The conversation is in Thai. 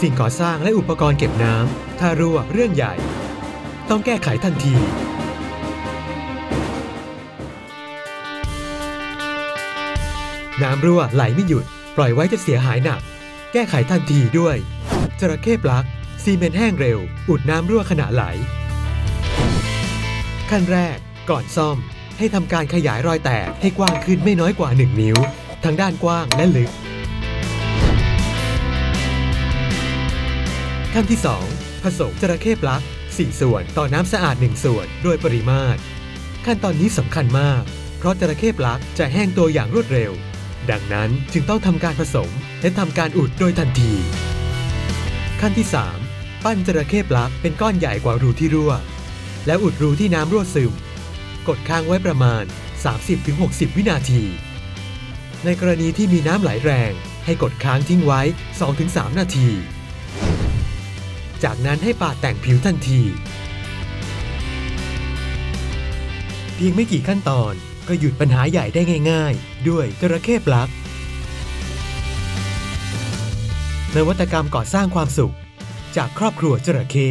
สิ่งก่อสร้างและอุปกรณ์เก็บน้ำถ้ารั่วเรื่องใหญ่ ต้องแก้ไขทันที น้ำรั่วไหลไม่หยุด ปล่อยไว้จะเสียหายหนัก แก้ไขทันทีด้วย จระเข้ปลักซีเมนต์แห้งเร็ว อุดน้ำรั่วขณะไหล ขั้นแรก ก่อนซ่อม ให้ทำการขยายรอยแตกให้กว้างขึ้นไม่น้อยกว่า 1 นิ้ว ทั้งด้านกว้างและลึก ขั้นที่ 2 ผสมจระเข้ปลั๊ก4 ส่วนต่อน้ำสะอาด 1 ส่วนโดยปริมาตร ขั้นตอนนี้สำคัญมาก เพราะจระเข้ปลั๊กจะแห้งตัวอย่างรวดเร็ว ดังนั้นจึงต้องทำการผสมและทำการอุดโดยทันที ขั้นที่ 3 ปั้นจระเข้ปลั๊กเป็นก้อนใหญ่กว่ารูที่รั่ว แล้วอุดรูที่น้ำรั่วซึม กดค้างไว้ประมาณ 30-60 วินาที ในกรณีที่มีน้ำไหลแรง ให้กดค้างทิ้งไว้ 2-3 นาที จากนั้นให้ปาดแต่งผิวทันที เพียงไม่กี่ขั้นตอนก็หยุดปัญหาใหญ่ได้ง่าย ๆ ด้วยจระเข้ปลักนวัตกรรมก่อสร้างความสุข จากครอบครัวจระเข้